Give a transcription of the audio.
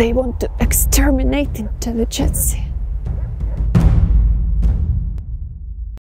They want to exterminate intelligence.